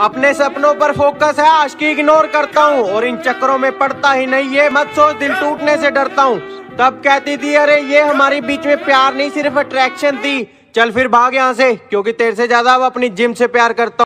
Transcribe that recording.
अपने सपनों पर फोकस है, आज की इग्नोर करता हूँ। और इन चक्करों में पड़ता ही नहीं, ये मत सोच, दिल टूटने से डरता हूँ। तब कहती थी, अरे, ये हमारे बीच में प्यार नहीं, सिर्फ़ अट्रैक्शन थी। चल फिर भाग यहाँ से, क्योंकि तेरे से ज़्यादा अब अपनी जिम से प्यार करता हूँ।